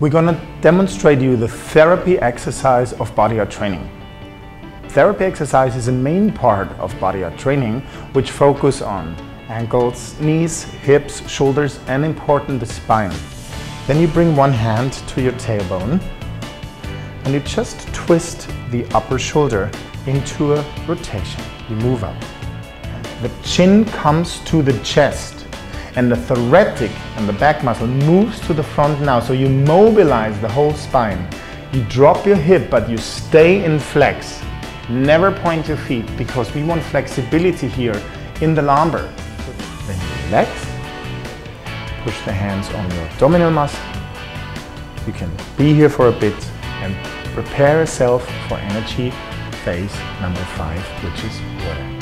We're gonna demonstrate you the therapy exercise of Bodyart training. Therapy exercise is a main part of Bodyart training which focus on ankles, knees, hips, shoulders and important the spine. Then you bring one hand to your tailbone and you just twist the upper shoulder into a rotation. You move up. The chin comes to the chest and the thoracic and the back muscle moves to the front now. So you mobilize the whole spine. You drop your hip, but you stay in flex. Never point your feet because we want flexibility here in the lumbar. Then you relax, push the hands on your abdominal muscle. You can be here for a bit and prepare yourself for energy phase number five, which is water.